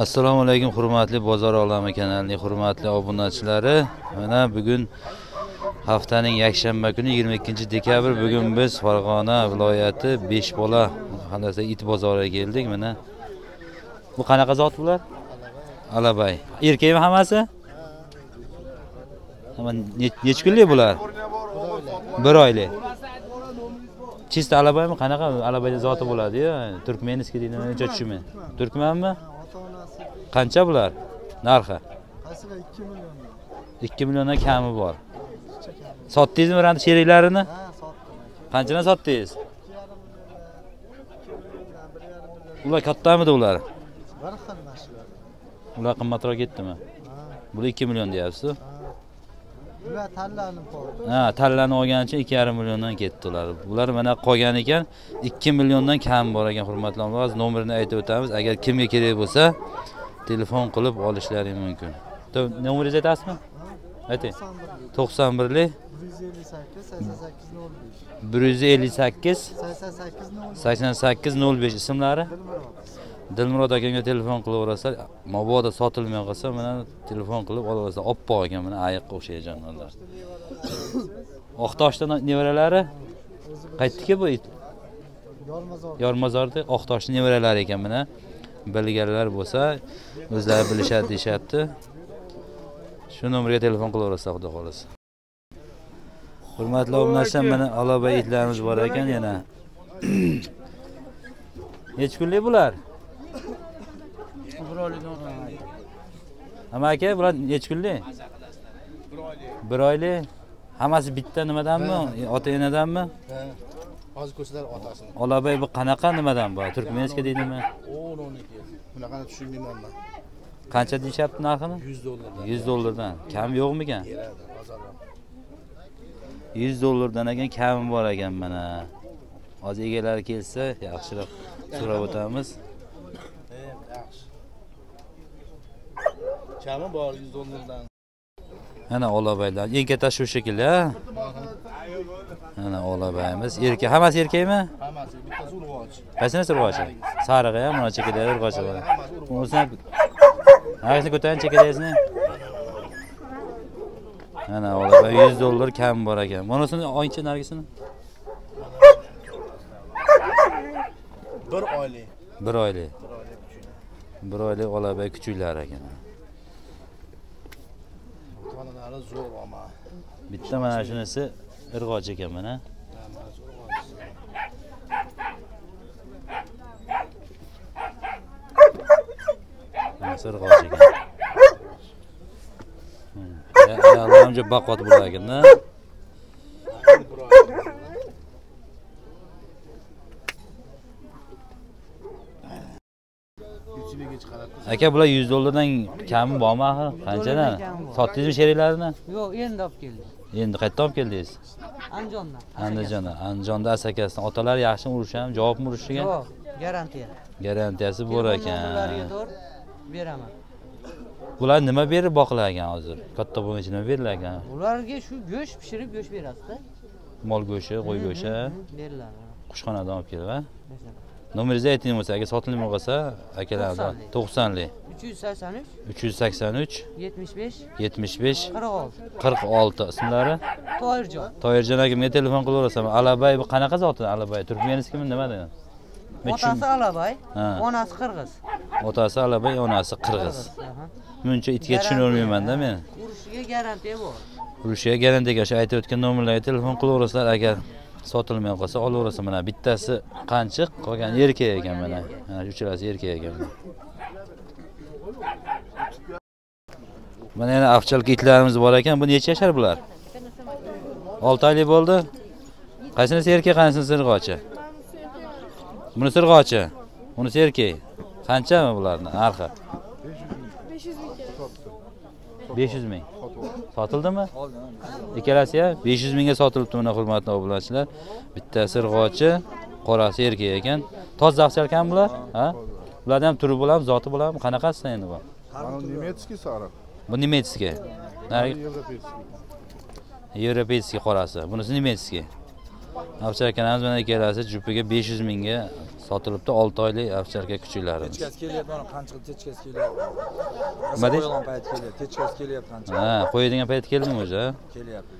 assalomu alaykum hurmatli bozor olami kanalining hurmatli obunachilari. Mana bugun haftaning yakshanba kuni 22 dekabr. Bugun biz farg'ona viloyati beshbola qandaysa it bozoriga keldik. Mana bu qanaqa zot bular? Alabay. Erkakmi hammasi? Nechi kunlik bular? Bir oylik. Chista alabaymi qanaqa alabayni zoti bo'ladi-yu? Turkmenskiy deydi necha tushumi turkmanmi? Qancha bular? Narxi? Qaysiga? Ikki million 2 milliondan kami bor. Sotdingizmi bularni sheriklarini? Ha sotdim. Qanchadan sotdingiz? ikki yarim ikki milliondan. Yarim ular kattamidi ular? Bir xil mashhur ular qimmatroq ketdimi? Bular 2 million deyapsiz ha. Ular tanlanib qoldi. Ha tanlanib olgani uchun 2,5 milliondan ketdi ular. Bular mana qolgan ekan 2 milliondan kam bor ekan hurmatli obunachilar nomerini aytib o'tamiz. Agar kimga kerak bo'lsa telefon qilib olishlari mumkin. Nomeringizni aytasizmi? Ayting. To'qson birlik 91 bir yuz ellik sakkiz sakson 158 sakkiz nol 88 05 ismlari? Dilmurod akamga telefon qilaverasizlar mabodo sotilmay qolsa mana telefon qilib olaverasizlar oppoq ekan mana ayiqqa o'xshaydi jonivorlar oqtoshda nevaralari? Qaytdiki bu it? Yormazor yormazorda oqtoshni nevaralari ekan mana bilganlar bo'lsa o'zlari bilishadi deyishyapti. Shu nomerga telefon qilaverasizlar xudo xohlasa. Hurmatli obunachilar mana aloba itlarimiz bor ekan yana. Nechi kunlik bular. Hamma aka bular nechi kunlik? Bir oylik. Hammasi bitta nimadanmi? Ota enadanmi hozir ko'rsalar otasini olabay bu qanaqa nimadan bu turkmenskiy deydimi? O'niki bunaqani tushunmayman man qancha deyishyapti narxini? Yuz dollardan. 100 dollardan. Kam yo'qmikan 100 dollardan ekan kami bor ekan mana. Hozir egalari kelsa yaxshiroq so'rab o'tamiz. Yaxshi kami bor yuz dollardan. Mana olabaylar eng kattasi shu shekilli a mana olabayimiz erkak hammasi erkakmi? Hammasi bittasi urg'och qaysinisi urg'ochi? Sarig'i ham mana chekadagi urg'ochi bor. Unisini narisini ko'taring chekadagisini mana olabay 100 dollar kam bor ekan. Bunisini oychi narigisini bir oylik. Bir oylik. Bir oylik olabay kuchuklar ekan. Zo'r bitta mana shunisi irg'och ekan mana hammasi urg'och bunisi irg'och ekan ayollar ham juda baquvvat bo'lar ekanda aka bular 100 dollardan kami bormi axir? Qanchadan? Sotdingizmi sheriklarini Yo'q, endi olib keldik. Endi qayerdan olib keldingiz? Andijondan. andijondan andijonda asakasidan otalari yaxshimi urushami javobmi urushiga? Yo'q, garantiya. garantiyasi bor ekan. beraman. bular nima berib boqilarkan hozir? Katta bo'lguncha nima berilarkan Ularga shu go'sht pishirib go'sht berasiz-da. mol go'shti qo'y go'shti Beriladi. qushxonadan olib kelib a Mesela. nomeringizni ayting bo'lsa agar sotilmay qolsa akalardan 90lik 383 383 75 75 46 46 ismlari. Toyirjon. toyirjon akamga telefon qilaverasam alabay bu qanaqa zoti alabay? Turkmeniskimi nima degan Otasi Alabay, onasi Qirg'iz. otasi alabay onasi qirg'iz. Aha. buncha itga tushunolmaymanda men. Urishiga garantiya bor. urushiga garantiyaga shu aytib o'tgan nomerlarga telefon qilaverasizlar agar sotilmay qolsa olaverasa mana bittasi qanchiq qolgani erkak ekan mana. Mana uchalasi erkak ekan mana. Yana ovchalka itlarimiz bor ekan. Bu necha yashar bular? Olti oylik bo'ldi. Qaysinisi erkak qaysinisi irg'ochi bunisi irg'ochi bunisi erkak. Qanchami bularni? Narxi? Besh yuz ming sotildimi? Ikkalasi ham besh yuz mingga sotilibdi mana hurmatli obunachilar. Bittasi irg'ochi qorasi erkak ekan. Toza ovchalkami bular ha? Bularni ham turi bo'ladimi zoti bo'ladimi qanaqasi endi bu? Немецкий сарок, bu nemetskiy narigi yevropeyskiy qorasi. Bunisi nemetskiy ovchalkanamiz mana ikkalasi jupiga besh yuz mingga sotilibdi 6 oylik ovcharka kuchuklarimiz Kechkasi kelyapti, mana qancha kechkasi kelyapti. Nima deysiz? Qo'yilgan payti kelyapti, kechkasi kelyapti qancha. ha qo'yadigan payt keldimi ha? Kelyapti.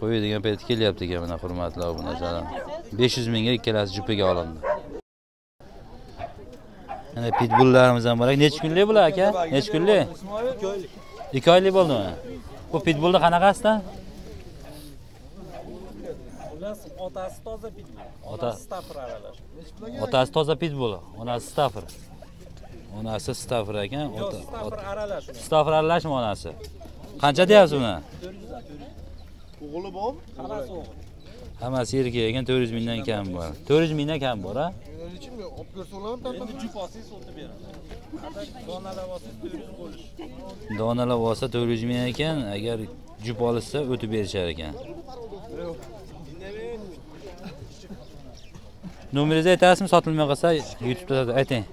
qo'yadigan payt kelyapti ekan mana hurmatli obunachilar 500 mingga ikkalasi jupiga olindi mana pitbullarimiz ham bor necha kunlik bular aka necha kunlik ikki oylik bo'ldimi bu pitbulni qanaqasidan otasi toza pitbull Ota- stafir aralash. Otasi toza pitbul onasi stafir onasi stafir ekan yo'q stafir aralash uni. Stafir aralashmi onasi? Qancha deyapsiz uni? O'g'li bormi? hammasi o'g'il hammasi erkak ekan to'rt yuz mingdan kam bor. To'rt yuz mingdan kam bor a Nechimga olib bersa bo'ladimi? endi jup olsangiz sotib beradi. Donalar olsangiz to'rt yuz bo'lish donalab olsa to'rt yuz ming ekan agar jup olishsa o'tib berishar ekan nomeringizni aytasizmi sotilmay qolsa youtubeda ayting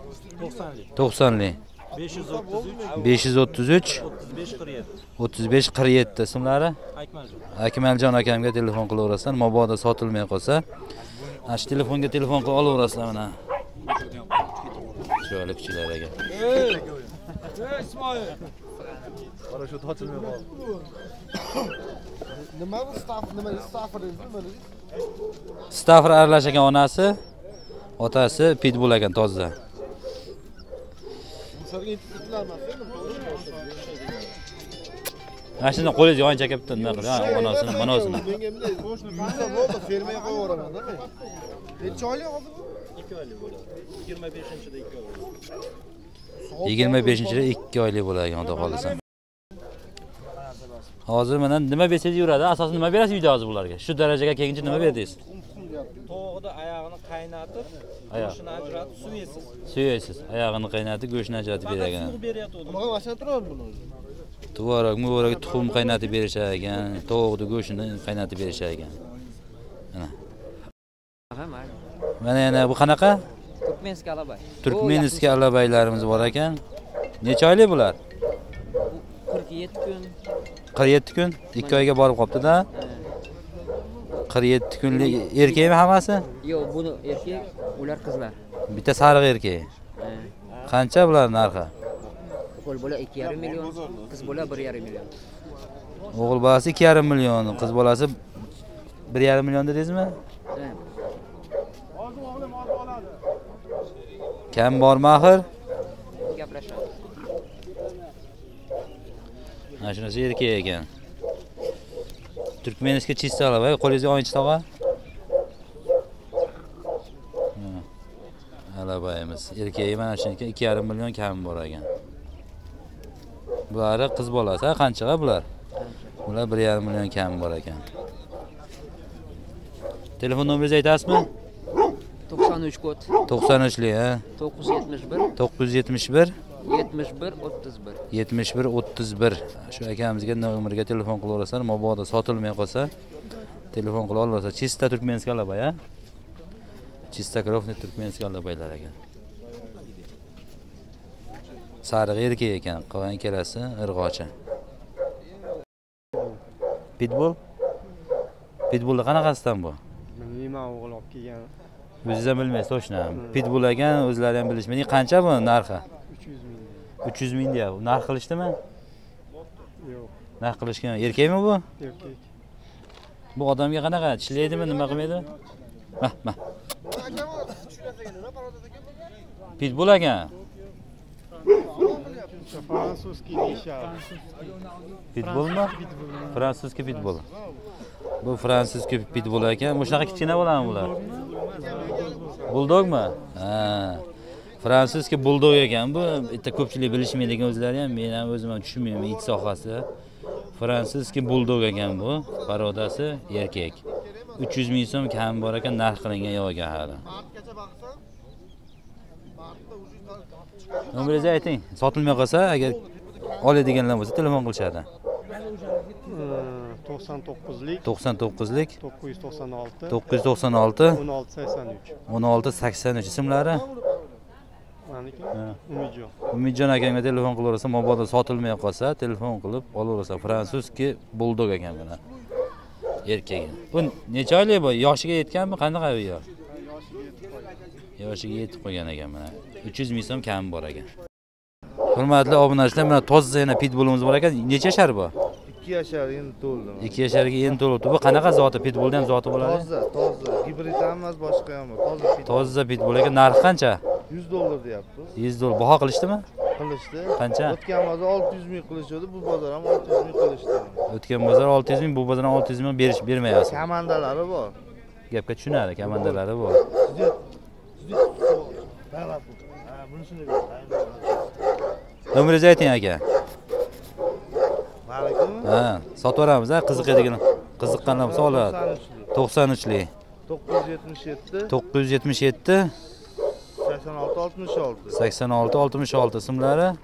to'qsonlik to'qsonlik besh yuz o'ttiz uch besh yuz o'ttiz uch o'ttiz besh qirq yetti o'ttiz besh qirq yetti ismlari akmaljon akmaljon akamga telefon qilaverasizlar mabodo sotilmay qolsa ana shu telefonga telefon qilib olaverasizlar mana. Chiroyli kuchuklar ekan Parashyut ochilmay qoldi. Nima bu staff, nima dedingiz, nima dedingiz? stafir aralash ekan onasi otasi pitbull ekan to'g'rimi? mana shuni qo'lingizga oyincha aka bitta nima qilib onasini bunday bo'ldi, fermaga qo'yib yuboraman-da men. Necha oylik hozir ikki oylik bo'ladi yigirma beshinchida ikki oylik yigirma beshinchida ikki oylik bo'ladi ekan xudo xohlasa hozir mana nima bersangiz yuradi asosan nima berasiz uyda hozir bularga? Shu darajaga kelguncha nima berdingiz? Tovuqni oyog'ini qaynatib go'shtini ajratib suyasiz suyaysiz oyog'ini qaynatib go'shtini ajratib berar ekan suv beryapti Bunaqa mashina turadi buni o'zi. tvorog muvorog tuxum qaynatib berishar ekan tovuqni go'shtini qaynatib berishar ekan mana mana yana bu qanaqa? Turkmenskiy alabay. Turkmeniskiy alabaylarimiz bor ekan. Necha oylik bular? Qirq yetti kun qirq yetti kun ikki oyga borib qolibdida. qirq yetti kunlik erkakmi hammasi? Yo'q buni erkak ular qizlar. Bitta sariq erkak. Qancha bular narxi? O'g'il bola ikki yarim million qiz bola bir yarim million. O'g'il bolasi ikki yarim million qiz bolasi bir yarim million dedingizmi? Kam bormi axir mana shunisi erkak ekan turkmeniskiy чисто olib qo'lingizga oyinchi tog'a. Alabayimiz erkagi mana shuniki ikki yarim million kami bor ekan. Bulari qiz bolasi ha qanchaga bular? Bular bir yarim million kami bor ekan. Telefon nomeringizni aytasizmi? To'qson uch kod to'qson uchlik ha? To'qqiz yuz yetmish bir. To'qqiz yuz yetmish bir yetmish bir o'ttiz bir. yetmish bir o'ttiz bir. Shu akamizga nomeriga telefon qilaverasizlar mabodo sotilmay qolsa telefon qila olaverasizlar чисто turkmenskiy alabay a чистокровный turkmenskiy alabaylar ekan. Sariq erkak ekan qolgan ikkalasi irg'ochi. Pitbull? Pitbullni qanaqasidan bu? Bilmayman o'g'il olib kelgan. O'zingiz ham bilmaysiz точно pitbull ekan o'zlari ham bilishmaydi. Qancha bu narxi uch yuz ming deyapti. Narx qilishdimi? Yo'q. Narx qilishgan erkakmi bu? Erkak. Bu odamga qanaqa tishlaydimi nima qilmaydi? Mah mah tushunasiz ekan, deyishyapti pitbullmi fransuskiy pitbull bu fransuskiy pitbull ekan shunaqa kichkina bo'ladimi bular. Buldogmi ha fransuskiy buldog ekan bu. Bitta ko'pchilik bilishmaydigan o'zlari ham men ham o'zim ham tushunmayman it sohasi. Fransuskiy buldog ekan bu parodasi erkak. Uch yuz ming so'm kami bor ekan narx qilingan ekan hali. Nomeringizni ayting? Sotilmay qolsa agar oladiganlar bo'lsa telefon qilishadi. To'qson to'qqizlik. To'qson to'qqizlik. To'qqiz yuz to'qson olti. To'qqiz yuz to'qson olti. o'n olti sakson uch. o'n olti sakson uch ismlari. Umidjon. Umidjon akamga telefon qilaversa mabodo sotilmay qolsa telefon qilib olaversa fransuskiy buldog ekan bular erkagi. Bu necha oylik bu yoshiga yetganmi? Qanaqa yo yoshiga yetib qolgan ekan mana uch yuz ming so'm kami bor ekan. Hurmatli obunachilar mana toza yana pitbullimiz bor ekan. Necha yashar bu? Ikki yashar endi to'ldi ikki yasharga endi to'libdi. Bu qanaqa zoti? Pitbullni ham zoti bo'ladi? Toza toza. Gibrid ham emas boshqa ham toza toza pitbull ekan. Narxi qancha yuz dollar deyapmiz yuz dollar. Baho qilishdimi? Qilishdi. Qancha? o'tgan bozor olti yuz ming qilishdi bu bozor ham olti yuz ming qilishdi. O'tgan bozor olti yuz ming bu bozor olti yuz ming berish bermayapsiz. Komandalari bor. Gapga tushunadi komandalari bor. Bunisini nomeringizni ayting aka. Ha sotib yuboramiz a qiziqadigan qiziqqanlar bo'lsa oladi. To'qson uchlik to'qqiz yuz yetmish yetti. To'qqiz yuz yetmish yetti sakson olti oltmish olti. Sakson olti oltmish olti ismlari?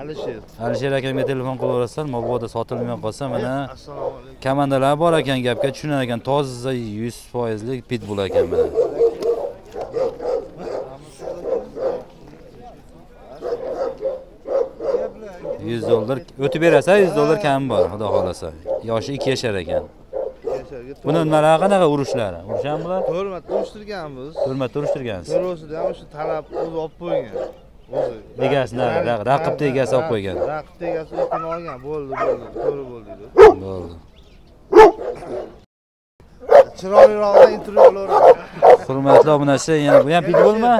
Alisher. Alisher akamga telefon qilaverasizlar mabodo sotilmay qolsa mana komandalar bor ekan gapga. Tushunar ekan toza yuz foizlik pitbull ekan mana. Yuz dollar o'tib berasiz yuz dollar kami bor xudo xohlasa. Yoshi ikki yashar ekan buni nimalari qanaqa urishlari urishami bular to'rt marta urishtirganmiz. Hurmatda urishtirgansiz. To'rtovsida ham o'sha talab o'zi olib qo'ygan. O'zi Egasini, ra- raqibni egasi olib qo'ygan. raqibni egasi o'tini olgan. Bo'ldi bo'ldi. To'g'ri bo'ldi bo'ldi. Chiroyliroqdan intervyu olaveraman hurmatli obunachilar yana bu ham pitbullmi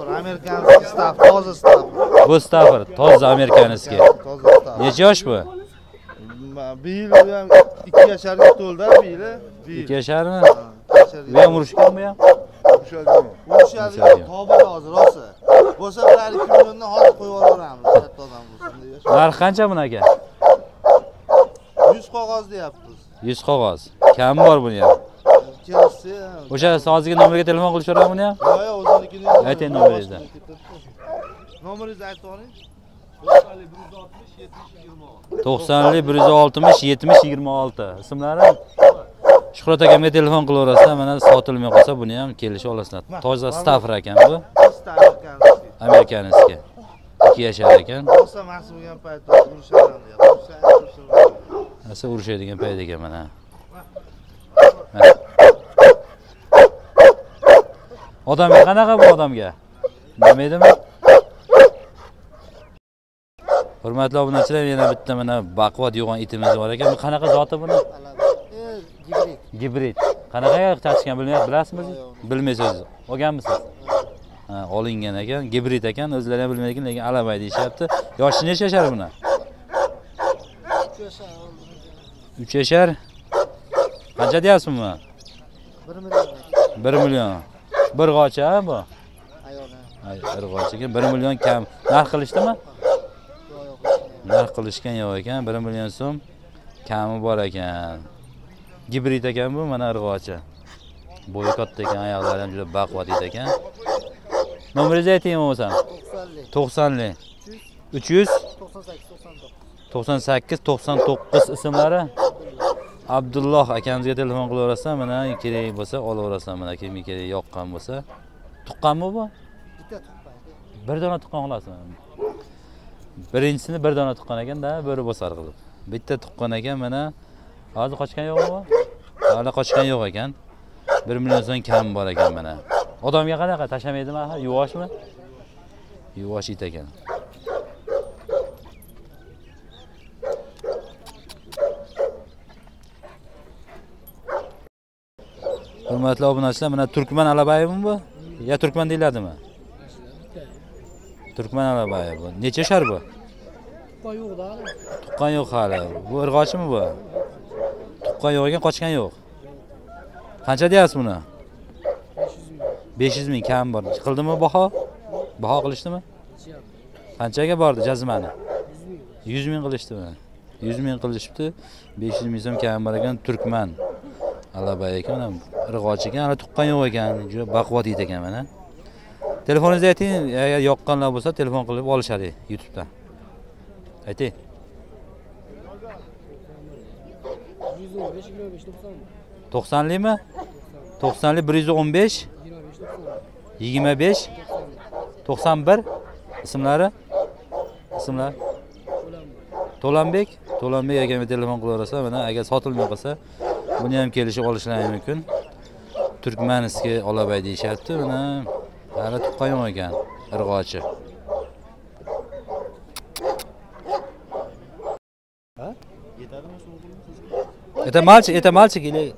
Bu amerikanskiy staff toza staff. Bu staffer toza amerikanskiy toza necha yosh bu bu yil u ham ikki yasharga to'ldi bu yili ikki yasharmi? Bu ham urishgan bu ham urishadigan hozir rosa. Bo'lsa bir ikki milliondan hozir qo'yib yuboramiz katta odam bo'lsin narxi qancha buni aka yuz qog'oz deyapmiz. Yuz qog'oz. Kami bor buni ham. Kelishsa o'sha hozirgi nomerga telefon qilib so'raymi buni ham yo'q yo'q o'zinikini Ayting nomeringizni. nomeringizni aytib oling. To'qsonli bir yuz oltmish yetmish yigirma olti. Ismlari shuhrat akamga telefon qilaverasizlar mana sotilmay qolsa buni ham kelishib olasizlar. Toza stafr ekan bu. Amerikanskiy ikki yashar ekan. Bo'lsa mahsul bo'lgan paytda urishadi deyapti urushadigan payt ekan mana. Odamga qanaqa bu odamga? nimaydimi Hurmatli obunachilar, yana bitta mana baquvvat yo'g'on itimiz bor ekan. Bu qanaqa zoti buni? Gibrid. Gibrid. Qanaqa tashgan bilmayapsiz, bilasizmi? Bilmaysiz. Olganmisiz? Ha, olingan ekan, gibrid ekan, o'zlari ham bilmaydi lekin alamay deyishyapti. Yoshi necha yashar buni? 3 yashar. Qancha deyapsiz buni? 1 million. 1 million. Bir g'ocha bu. Bir g'ochaga 1 million kam. Narx qilishdimi? Narx qilishgan yo'q ekan, 1 million so'm kami bor ekan. Gibrid ekan bu, mana irg'ochi. Bo'yi katta ekan, oyoqlari ham juda baquvvat it ekan. Nomeringizni ayting bo'lsam. 90 90li. 300 98 99. 98 99 ismlari Abdulloh akamizga telefon qilaverasizlar, mana kerak bo'lsa olaverasizlar, mana kimga kerak yoqqan bo'lsa. Tuqqanmi bu? Bitta tuqqan. Bir dona tuqqan qilasizmi? Birinchisini bir dona tuqqan ekanda, bo'ri bosar qilib. Bitta tuqqan ekan, mana hozir qochgan yo'qmi? Hali qochgan yo'q ekan. 1 million so'm kam bor ekan mana. Odamga qanaqa tashlamaydimi axir? Yuvoshmi? Yuvosh it ekan. Hurmatli obunachilar, mana Turkman Alabayevmi bu? Ya Turkman deyiladimi? Turkman Alabayev bu. Necha yashar bu? Tuqqan yo'q hali. Bu irg'ochimi bu? Tuqqan yo'q ekan, qochgan yo'q. Qancha deyapsiz buni? 500 ming kam bor. Qildimi baho? Baho qilishdimi? Qanchaga bordi jazmani? 100 ming qilishdimi? 100 ming qilishibdi. 500 ming so'm kam bor ekan Turkman. Alabay ekan, irg'och ekan, hali tuqqan yo'q ekan. Juda baquvvat yigit ekan mana. Telefoningizni ayting, agar yoqqanlar bo'lsa telefon qilib olishadi YouTubedan. Ayting. 90limi? 90li 115 25 91 ismlari? Ismlar? To'lanbek, To'lanbek akamga telefon qilaversa mana agar sotilmay qolsa, buni ham kelishib olishlari mumkin. Turkmaniskiy olabay deyishyapti, mana hali tuqqan ekan irg'ochi. Это мальчик это мальчик или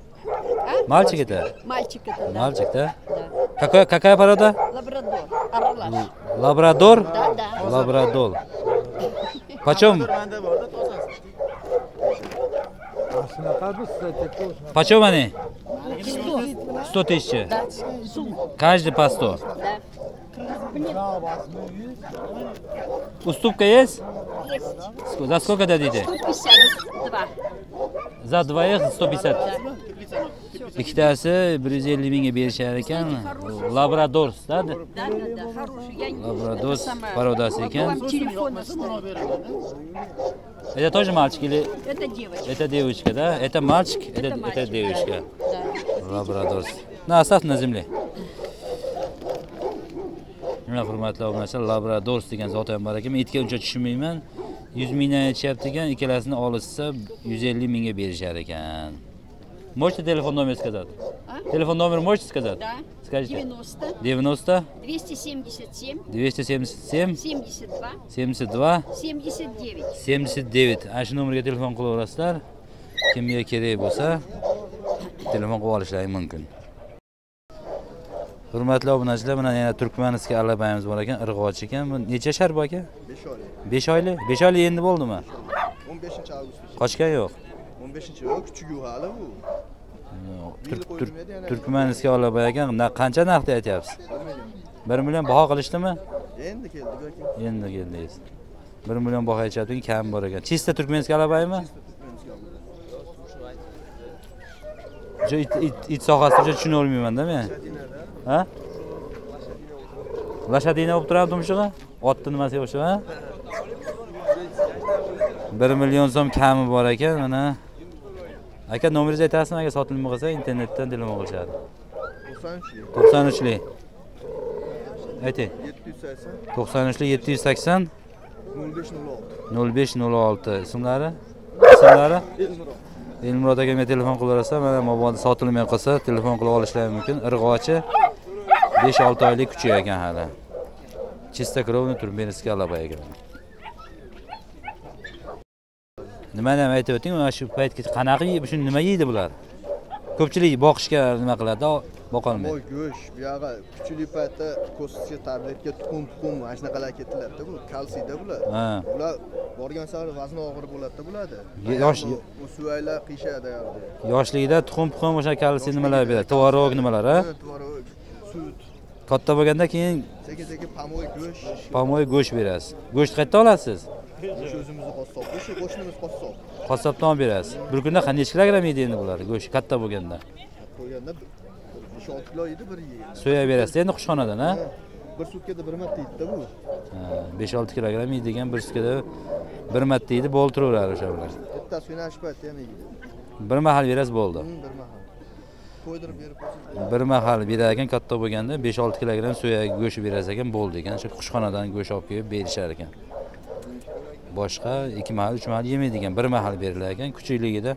мальчик это Мальчик это, да. мальчик да Да. какая какая порода Лабрадор. Лабрадор Да, да. лабрадор почем почем они сто тысяч каждый по сто. Уступка есть Есть. За сколько дадите 152. за двоих 150 ikkitasi bir yuz ellik mingga berishar ekan labrador да Да, да, да. Хороший. Я не Лабрадор это самое. порода оставить. это тоже мальчик или Это девочка. это девочка да это мальчик это, Это девочка labrador на оставь на земле mana hurmatli obunachilar labradors degan zot ham bor ekan. Men itga uncha tushunmayman. Yuz mingdan aytishyapti ekan ikkalasini olishsa yuz ellik mingga berishar ekan. Можете телефон номер сказать А? телефон номер можете сказать Да. скажите. 90 90 277 277 72 72 79. 79 ana shu nomerga telefon qilaverasizlar kimga kerak bo'lsa telefon qilib olishlari mumkin hurmatli obunachilar mana yana turkmaniston alabayimiz bor ekan irg'ochi ekan. Bu necha yashar bu aka 5 oylik. 5 oylik? Endi bo'ldimi? 15 avgust qochgan yo'q. 15 yo'q kuchugi hali bu. Turk- Turk- turkmaniston alabay ekan. Qancha narxda aytyapsiz? 1 million. Baho qilishdimi? Endi keldik aka endi keldingiz 1 million baho aytishyapti kam bor ekan. Чисто turkmenskiy alabaymi it, uncha tushuna olmaymanda men ha? Lashadina bo'lib turadi tumshug'i otni nimasiga o'xshab ha? Bir million so'm kami bor ekan mana. Aka nomeringizni aytasizmi? Agar sotilmay qolsa internetdan telefon qilishadi. 93 to'qson uchlik ayting. 780 to'qson uchlik yetti yuz sakson. 0506 nol besh nol olti. Ismlari? Ismlari? Elmurod. Akamga telefon qilaverasizlar mana mabodo sotilmay qolsa telefon qilib olishlari mumkin. Irg'ochi besh olti oylik kuchi ekan hali. Чистокровный turkmenskiy alabay ekan nimani ham aytib o'ting mana shu paytgacha qanaqa yeydi shu nima yeydi bular? Ko'pchilik boqishga nima qiladi? Boqolmaydi go'sht buyog'i kuchli paytda kostka tabletka tuxum tuxum mana shunaqalar ketiladida bu kalsiyda bular. Bular borgan sari vazni og'ir bo'ladida bularda. Yosh- suvaylar qiyshadi yoshligida tuxum puxum o'sha kalsiy nimalar beradi tvorog nimalar a tvorog sut katta bo'lganda keyin sekin sekin pamoy go'sht. pomoy go'sht berasiz. Go'sht qayerdan olasiz? O'sha o'zimizni qassob o'sha qo'shnimiz qassob qassobdan berasiz. Bir kunda qancha kilogramm yeydi endi bular go'sht katta bo'lganda? Qo'yganda besh olti kilo yeydi bir yeydi. So'yab berasiz endi qushxonadan a bir sutkada bir marta yeydida bu. Besh olti kilogramm yeydigan bir sutkada bir marta yeydi bo'lib turaveradi o'sha bular. Bittasi o'ynash paytda ham yeydi. Bir mahal berasiz bo'ldi. Bir mahal qo'ydirib berib qo'ysangiz bir mahal berar ekan katta bo'lganda besh olti kilogramm so'ya go'shti berar ekan bo'ldi ekan. Shu qushxonadan go'sht olib kelib berishar ekan. Boshqa ikki mahal uch mahal yemaydi ekan bir mahal berilar ekan. Kichikligida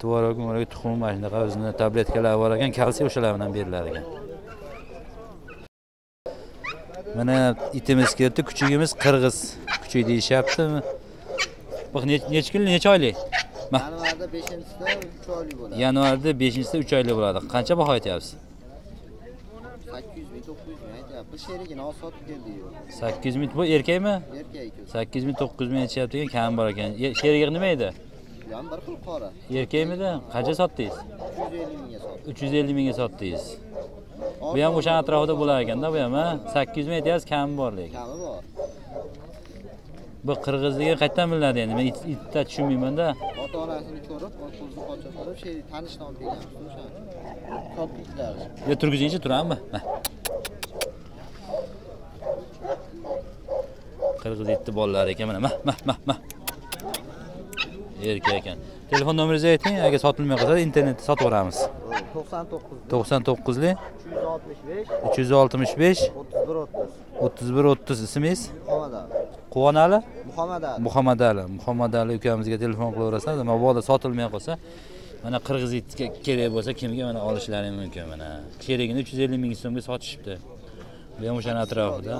tvorog mvorog tuxum mana shunaqa o'zini tabletkalari bor ekan kalsiy o'shalar bilan berilar ekan. Mana itimiz kelibdi kuchugimiz qirg'iz. Kuchuk deyishyapti nechi nech- necha oylik? Yanvarda beshinchisida uch oylik bo'ladi. Yanvarda beshinchisida uch oylik bo'ladi. Qancha baho aytyapsiz? Sakkiz yuz ming to'qqiz yuz ming aytyapti. Sherigini olib sotib keldik sakkiz ming bu erkakmi erkak sakkiz ming to'qqiz ming aytishyapti ekan kam bor ekan. Sherigi nima edi? Ham bir xil qora. Erkakmidi qancha sotdingiz? Uch yuz ellik mingga sotdik uch yuz ellik mingga sotdingiz. Bu ham o'shani atrofida bo'lar ekanda bu ham a sakkiz yuz ming aytyapsiz kami bor lekin. Kami bor bu qirg'izligi qayerdan bilinadi endi? Men it- itda tushunmaymanda. Ota onasini ko'rib qo'lni qochib qilib sher tanishdan olib kelganmiz o'sha topliklar yo turgizingchi turamiz qirg'iz itni bolalari ekan mana. Mah mah mah mah erkak ekan. Telefon nomeringizni ayting agar sotilmay qolsa internetda sotib yuboramiz to'qson to'qqiz. To'qson to'qqizlik uch yuz oltmish besh. Uch yuz oltmish besh. O'ttiz bir o'ttiz. O'ttiz bir o'ttiz ismingiz? Muhammad quvonali muhammad ali. Muhammad ali. Muhammad ali ukamizga telefon qilaverasizlar. Mabodo sotilmay qolsa mana qirg'iz itga kerak bo'lsa kimga mana olishlari mumkin? Mana sherigini uch yuz ellik ming so'mga sotishibdi. Bu ham o'shani atrofida.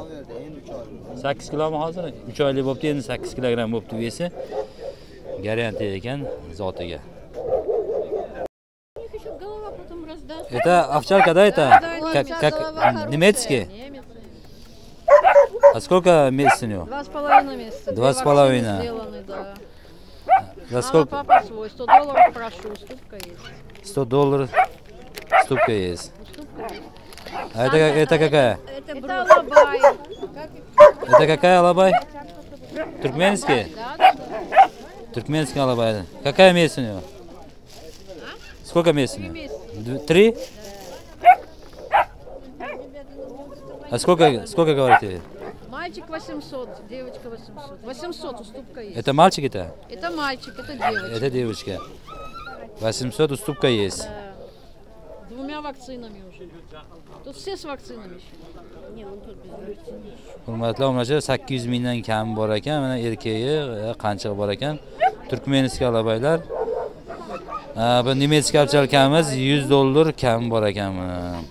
Sakkiz kilomi hozir uch oylik bo'libdi endi sakkiz kilogramm bo'libdi vesi. Garantiya ekan zotiga. Это овчарка да это? Как, как немецкий а сколько месяцев у него? Два с половиной месяца. Два Две с половиной. сделаны, да. за А сколько? папа свой. 100 долларов прошу, уступка есть. 100 долларов ступка есть. А это, это какая? Это Это алабай. это какая алабай? Туркменский? Туркменский алабай какая месяц у него? Сколько месяцев него? Д- три? А сколько сколько говорите Мальчик 800, девочка 800. 800 уступка есть. это мальчик это Это мальчик, это девочка. это девочка 800 уступка есть Да. Двумя вакцинами уже. Тут все с вакцинами еще. Не, он тут без вакцины. hurmatli obunachilar sakkiz yuz mingdan kami bor ekan mana erkagi qanchig'i bor ekan turkmenskiy alabaylar bu nemetskiy ovchalkamiz yuz dollar kami bor ekan mana.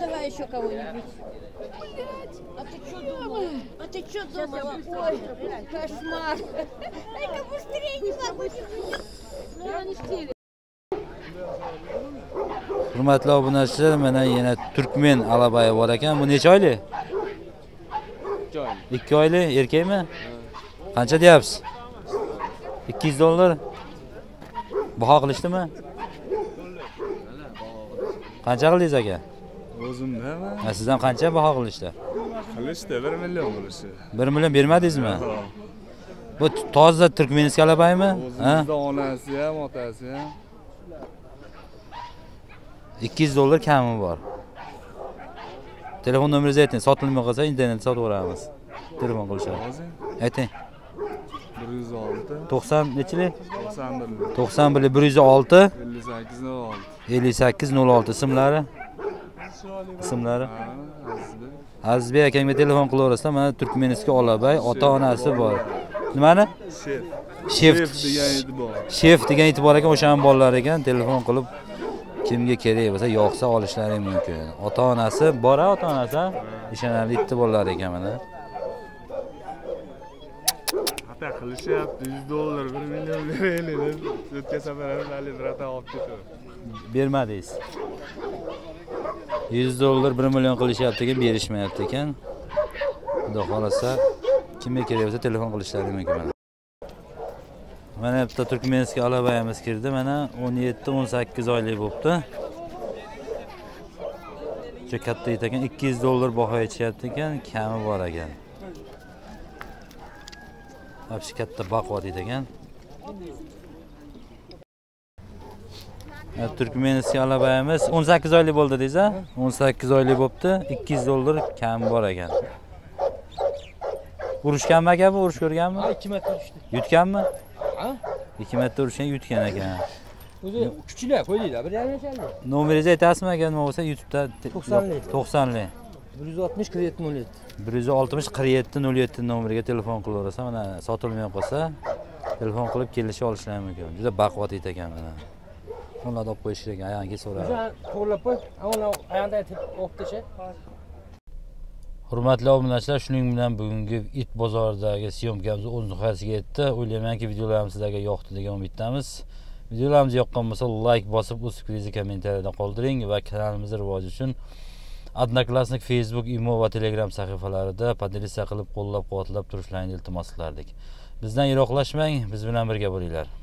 Давай еще кого-нибудь. А ты что думала? А ты что думала? Ой, кошмар. Ай-ка быстрее не могу. Hurmatli obunachilar mana yana turkmen alabayi bor ekan. Bu necha oylik? Ikki oylik. Erkakmi? Qancha deyapsiz? Ikki yuz dollar. Baho qilishdimi? Qancha qildingiz aka? O'zimdami Ha, sizdan qancha baho qilishdi qilishdi bir million bo'lishi. Bir million bermadingizmi? Bu toza turkmenskiy alabaymi ha? O'zimizda onasi ham otasi ham. Ikki yuz dollar kami bor. Telefon nomeringizni ayting. Sotilmay qolsa internetda sotib yuboramiz. Telefon qilishadi. Ayting. Bir yuz olti. To'qson nechilik to'qson bir to'qson bir bir yuz olti. Ellik sakkiz nol olti. Ellik sakkiz nol olti ismlari ismlari azizbek azizbek akamga telefon qilaverasizlar mana turkmenskiy olabay ota onasi bor. Nimani? Shef. Shef. Degan edi bor shef degan it bor ekan o'shani bolalari ekan. Telefon qilib kimga kerak bo'lsa yoqsa olishlari mumkin. Ota onasi bor a ota onasi ishonarli itni bolalari ekan mana. Ata qilishyapti yuz dollar bir million beraylik deb o'tgan safar ham haligi bir ata olib ketdi. Bermadingiz yuz dollar bir million qilishyapti ekan berishmayapti ekan. Xudo xohlasa kimga kerak bo'lsa telefon qilishlari mumkin mana mana bitta turkmenskiy alabayamiz kirdi. Mana o'n yetti o'n sakkiz oylik bo'libdi. Juda katta it ekan ikki yuz dollar baho aytishyapti ekan. Kami bor ekan. Вообще katta baquvvat it ekan Ha, turkmenskiy alabayimiz o'n sakkiz oylik bo'ldi dedingiz a? O'n sakkiz oylik bo'libdi. Ikki yuz dollar kami bor ekan. Urushganmi aka bu? Urush ko'rganmi? Ikki marta tushdi. Yutganmi? Ha? ikki marta urushgan yutgan ekan o'zi kuchli qo'ydinglar bir yarim yasharli nomeringizni aytasizmi agar nima bo'lsa youtubeda To'qsonlik. to'qsonlik. Bir yuz oltmish qirq yetti nol yetti. Bir yuz oltmish qirq yetti nol yetti nomeriga telefon qilaversa mana sotilmay qolsa telefon qilib kelishib olishlari mumkin. Juda baquvvat it ekan mana ularni olib qo'yish kerak ayog'iga so'rab to'g'irlab qo'y. Ana ayog'ida olib tasha hurmatli obunachilar shuning bilan bugungi it bozoridagi syomkamiz o'z nihoyasiga yetdi. O'ylaymanki videolarimiz sizlarga yoqdi degan umiddamiz. Videolarimiz yoqqan bo'lsa layk bosib o'z fikringizni kommentariyada qoldiring va kanalimizni rivoji uchun odnoklassnik facebook imo va telegram sahifalarida podelitsiya qilib qo'llab quvvatlab turishlarini iltimos qilardik bizdan yiroqlashmang biz bilan birga bo'linglar